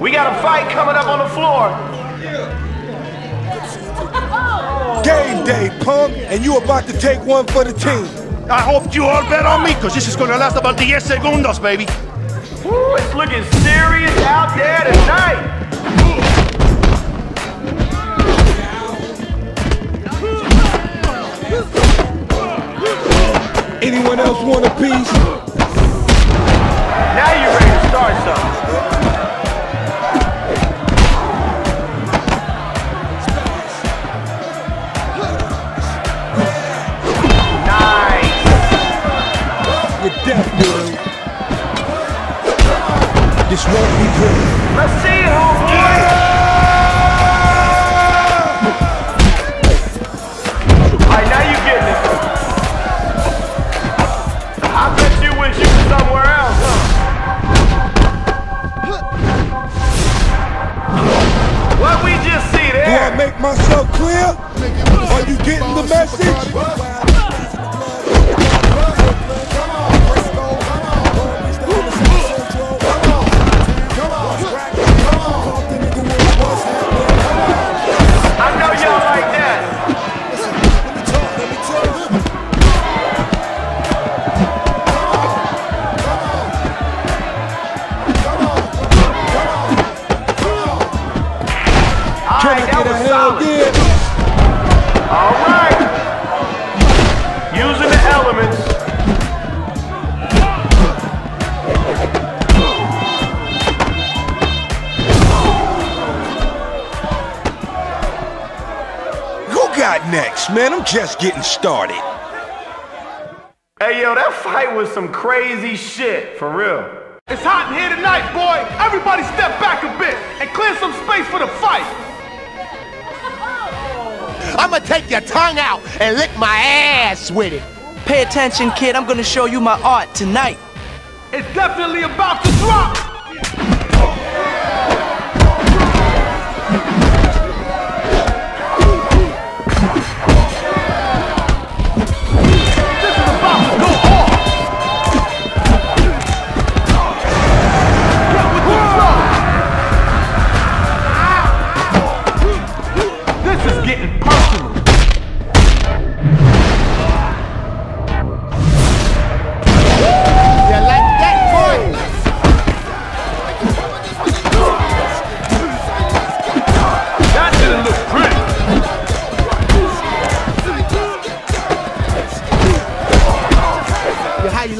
We got a fight coming up on the floor. Game day, punk, and you about to take one for the team. I hope you all bet on me, because this is gonna last about 10 segundos, baby. Woo, it's looking serious out there tonight. Anyone else want a piece? Now you're ready to start something. This won't be pretty. Let's see it, homeboy. All right, now you're getting it. I bet you wish you were somewhere else, huh? What we just see Do I make myself clear? Are you getting the message? I got man? I'm just getting started. Hey, yo, that fight was some crazy shit, for real. It's hot in here tonight, boy. Everybody step back a bit and clear some space for the fight. I'ma take your tongue out and lick my ass with it. Pay attention, kid. I'm gonna show you my art tonight. It's definitely about to drop.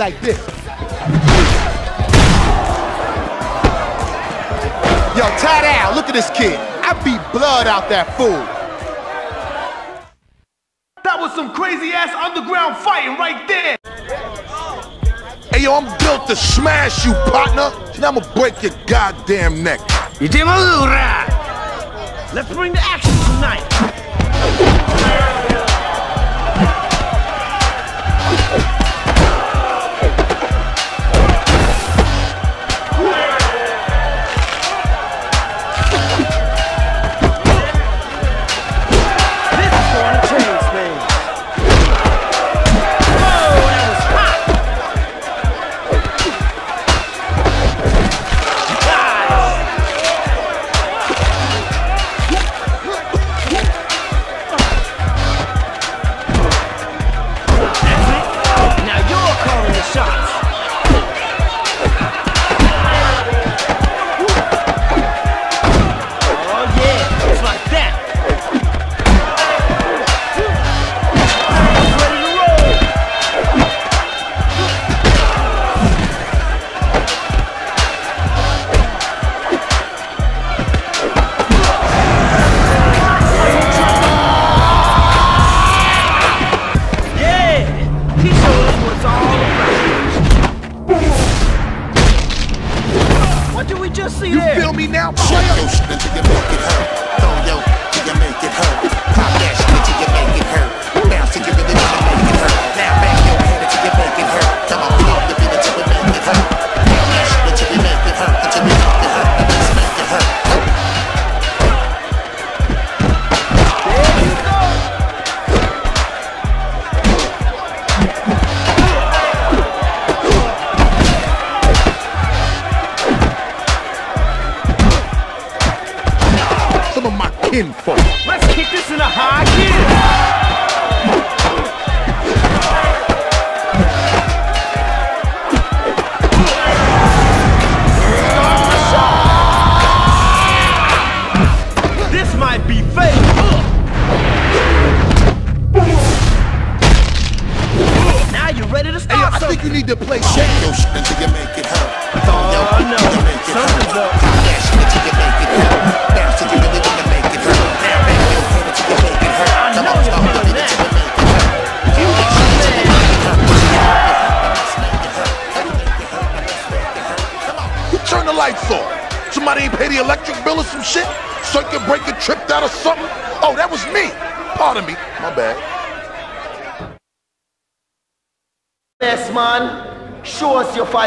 Like this? Yo, tie down. Look at this kid. I beat blood out that fool. That was some crazy ass underground fighting right there. Hey yo, I'm built to smash you, partner. Now I'ma break your goddamn neck. You dingura. Let's bring the action tonight.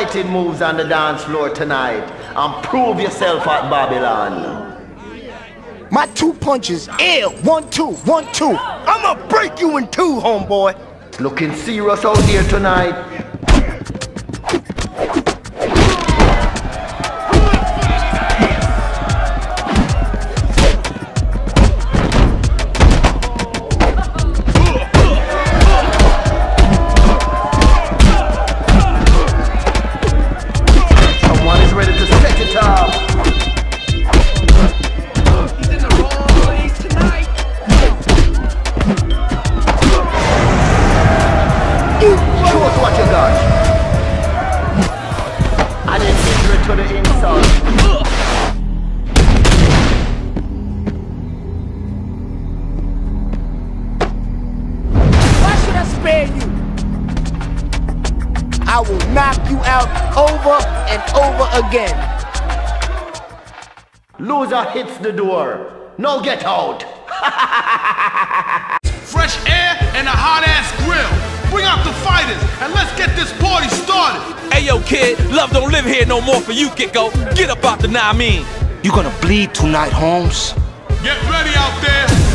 Fighting moves on the dance floor tonight and prove yourself at Babylon. My two punches, ill. One, two, one, two. I'ma break you in two, homeboy. Looking serious out here tonight. Loser the door. No get out. Fresh air and a hot ass grill. Bring out the fighters and let's get this party started. Hey yo, kid, love don't live here no more for you, Kiko. Get up out the nah I mean. You gonna bleed tonight, Holmes? Get ready out there.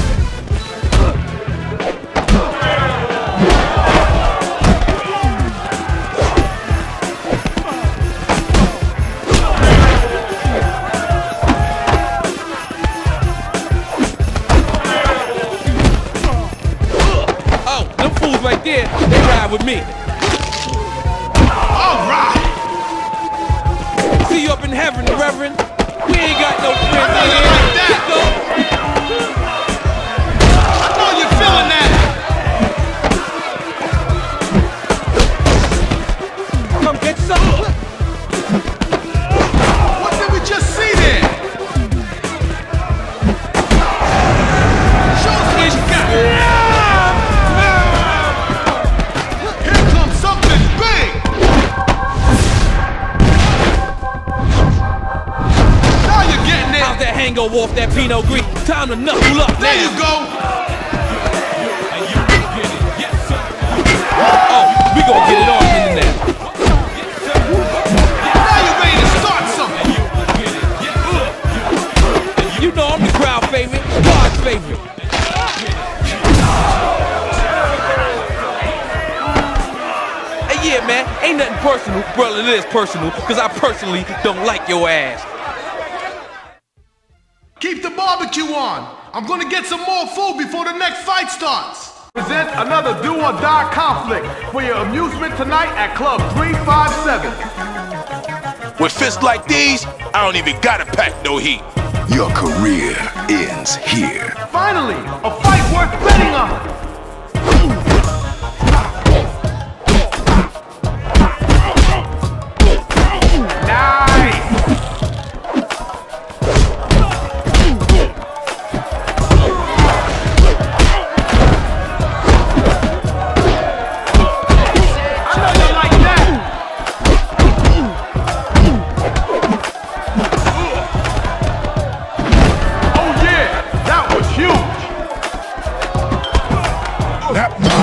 Crowd favorite, God's favorite. Hey, yeah, man, ain't nothing personal. Well, it is personal, because I personally don't like your ass. Keep the barbecue on. I'm gonna get some more food before the next fight starts. Present another do or die conflict for your amusement tonight at Club 357. With fists like these, I don't even gotta pack no heat. Your career ends here. Finally, a fight worth betting on. That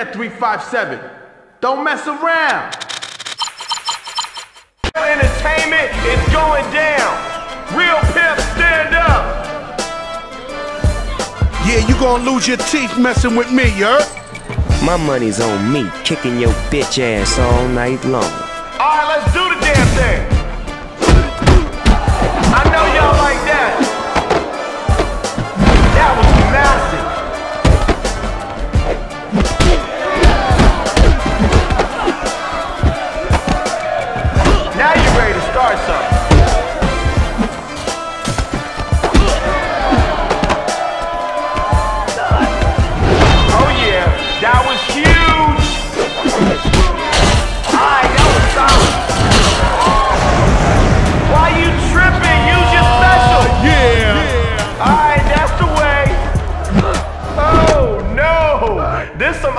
expect at 357? Don't mess around. Entertainment is going down. Real pimp, stand up. Yeah, you gonna lose your teeth messing with me, you heard? My money's on me, kicking your bitch ass all night long. All right, let's do the damn thing. I know y'all like that. That was massive.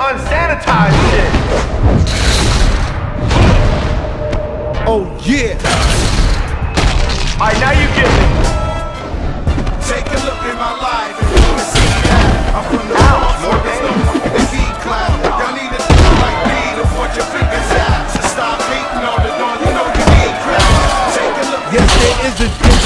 Unsanitized shit. Oh yeah. Alright, now you get me. Take a look at my life and you can see that I'm from the Bronx, where there's no fucking C-Cloud. Y'all need a nigga like me to put your fingers out. So stop hating on the dawn, you know you need crowd. Take a look Yes, there is a difference.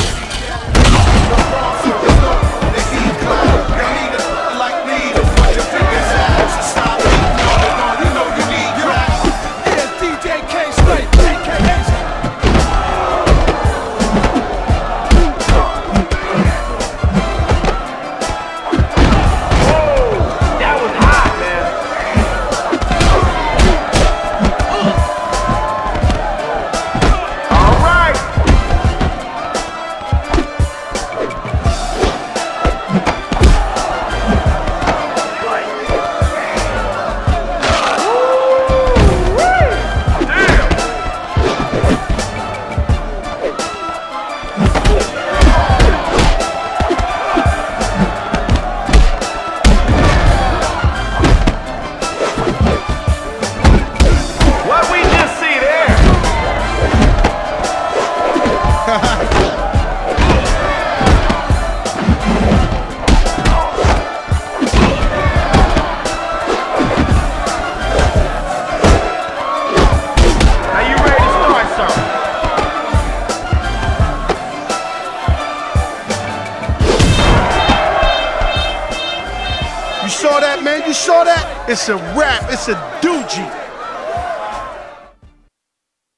It's a rap. It's a doogie.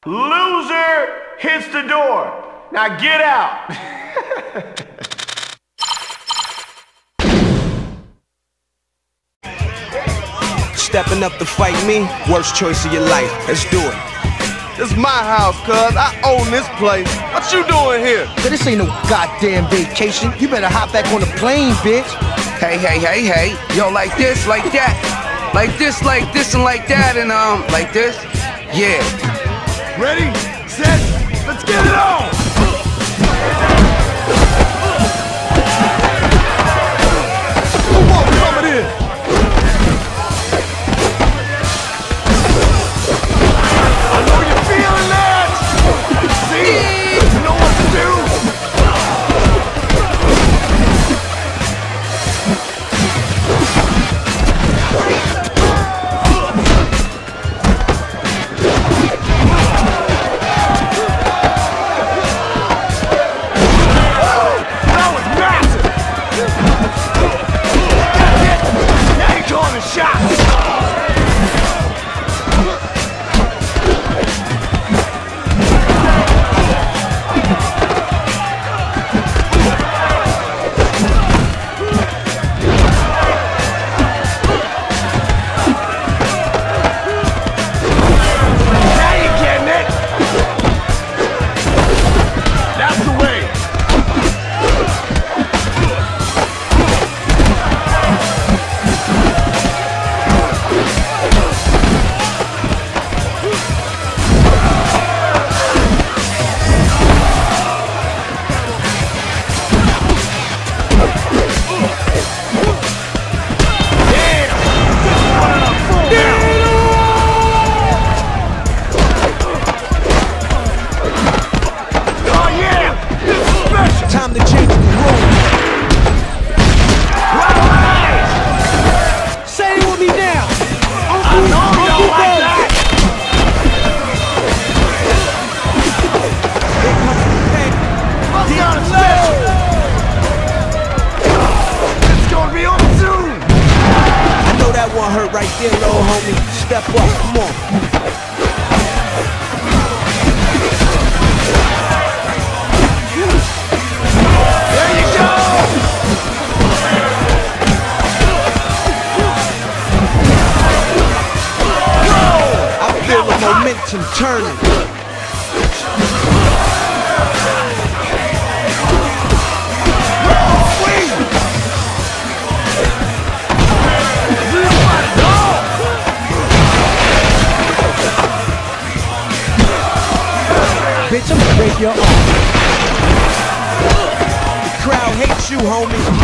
Loser hits the door. Now get out. Stepping up to fight me, worst choice of your life. Let's do it. This my house, cuz. I own this place. What you doing here? This ain't no goddamn vacation. You better hop back on the plane, bitch. Hey, hey, hey, hey. Yo, like this, like that. Like this, like this, and like that, and um, like this. Yeah. Ready, set, let's get it on. Your arm. The crowd hates you, homie.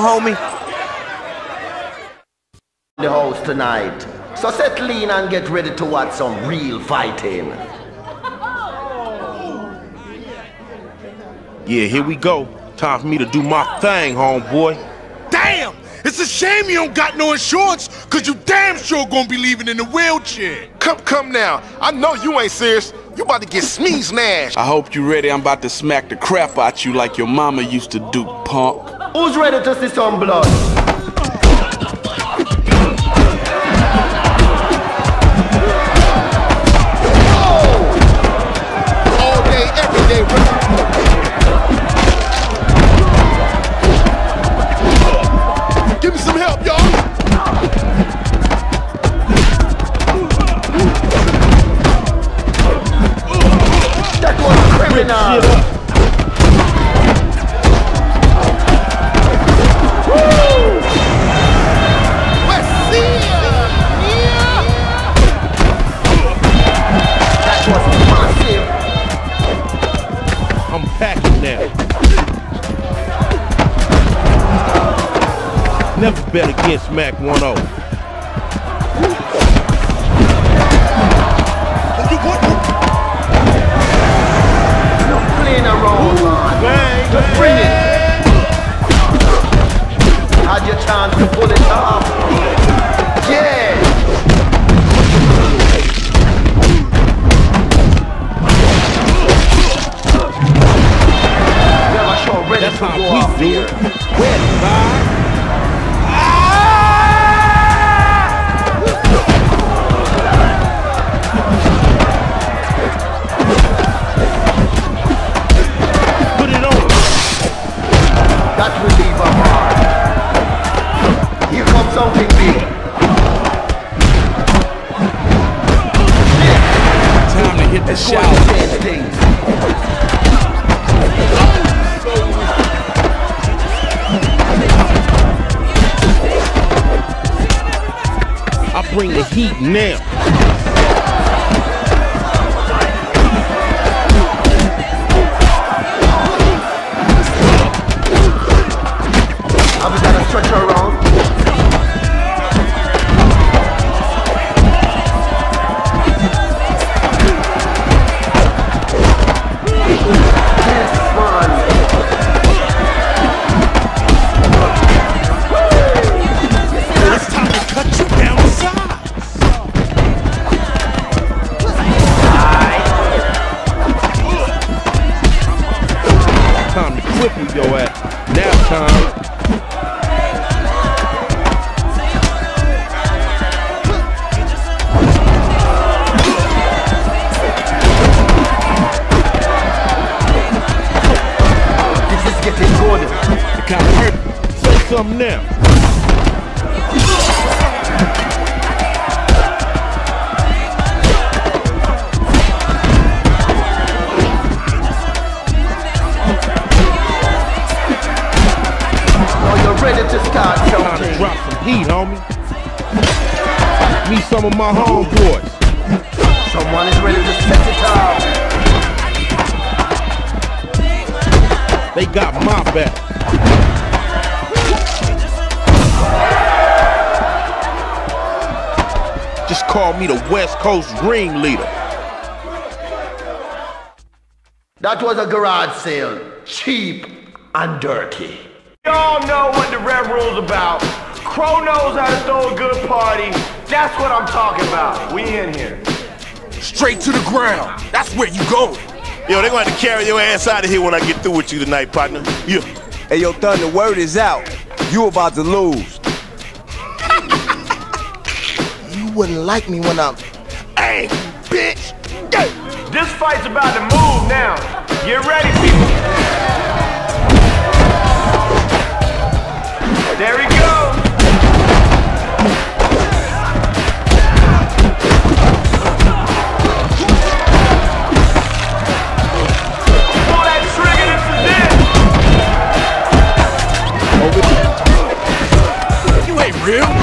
Homie? the house tonight. So set in and get ready to watch some real fighting. Yeah, here we go. Time for me to do my thing, homeboy. Damn! It's a shame you don't got no insurance, cause you damn sure gonna be leaving in a wheelchair. Come, come now. I know you ain't serious. You about to get sneeze smashed. I hope you ready. I'm about to smack the crap out you like your mama used to do, punk. Who's ready to see some blood? Bet against Mac oh. 1-0. Playing around, man. Just bring it. Had your chance to pull it off. Yeah. Never show ready That's to go we off do here. it. Well, bye. Something big. Time to hit the shower. to change things. I bring the heat now. Something now. Are you ready to start something? drop some heat, homie. Meet some of my homeboys. Someone is ready to set it off. They got my back. Just call me the West Coast ringleader. That was a garage sale. Cheap and dirty. Y'all know what the Red Rule's about. Crow knows how to throw a good party. That's what I'm talking about. We in here. Straight to the ground. That's where you going. Yo, they're going to carry your ass out of here when I get through with you tonight, partner. Yeah. Hey, yo, Thunder, word is out. You about to lose. Wouldn't like me when I'm. Hey, bitch. This fight's about to move now. Get ready, people. There we go. Pull that trigger, this is it. You ain't real.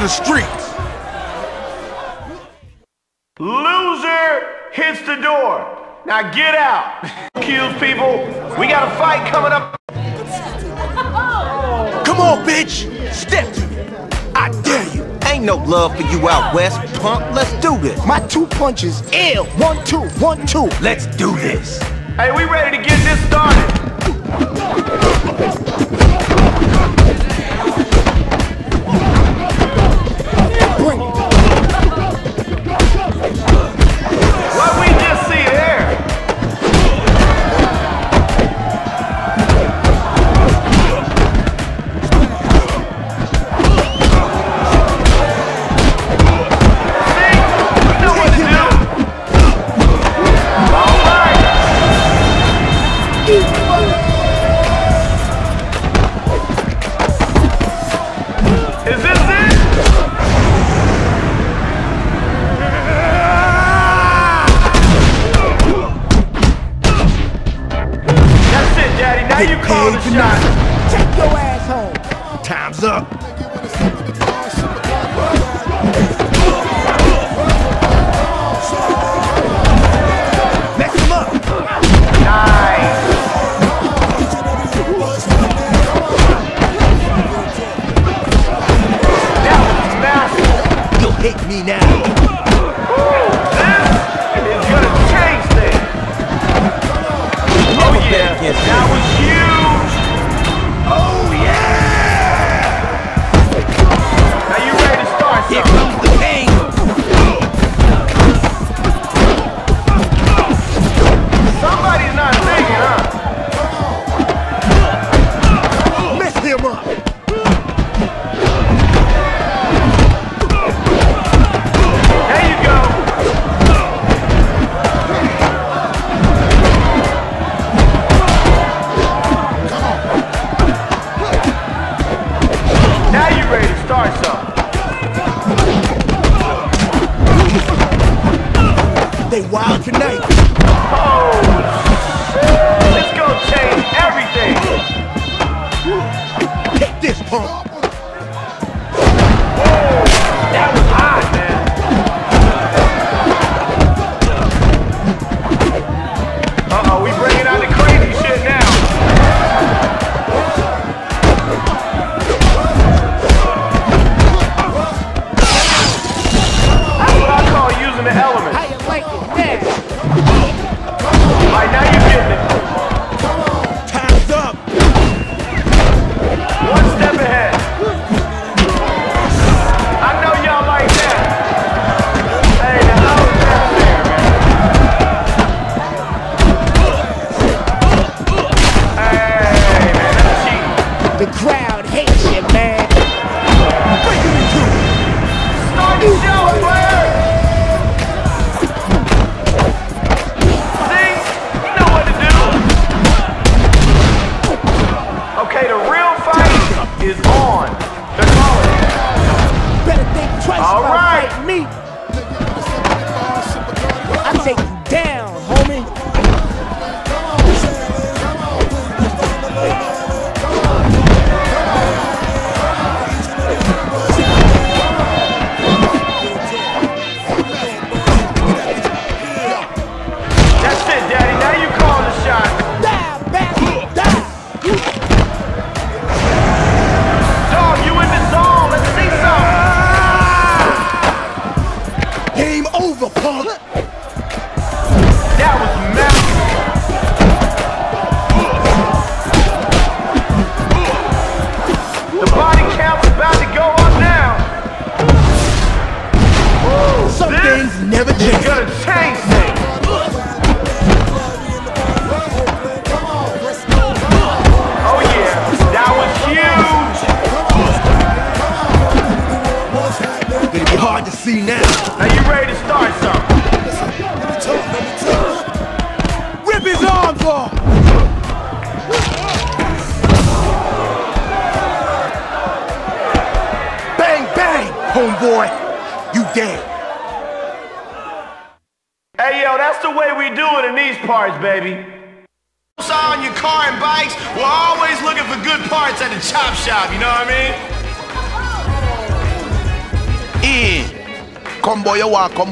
the streets. Loser hits the door. Now get out. Kills people. We got a fight coming up. Come on, bitch. Step to me. I dare you. Ain't no love for you out west, punk. Let's do this. My two punches. Ill. One, two, one, two. Let's do this. Hey, we ready to get this started.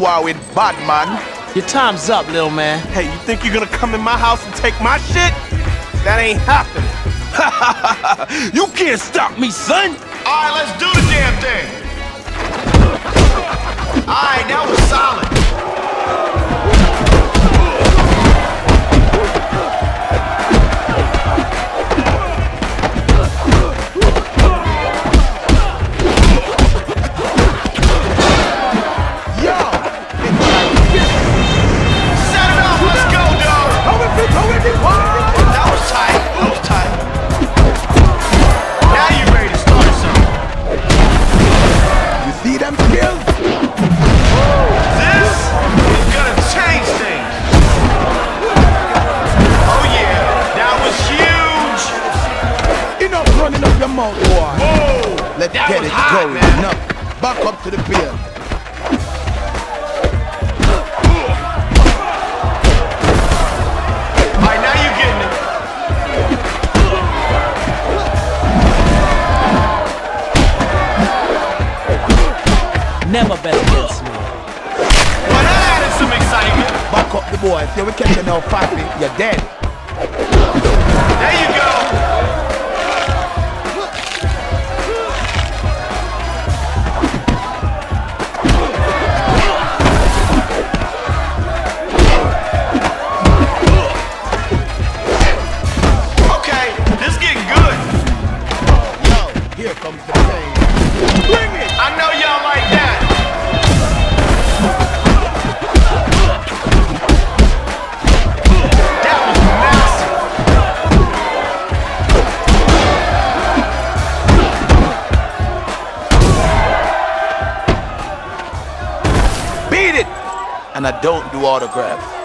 Come with bad man. Your time's up, little man. Hey, you think you're gonna come in my house and take my shit? That ain't happening. you can't stop me, son. All right, let's do the damn thing. All right, that was solid. Get it hot, going. man. Enough. Back up to the beer. All right, now you getting it. Never bet against me. Well, that added some excitement. Back up the boy. If you catch you now, Pappy, you're dead. There you go. Don't do autographs.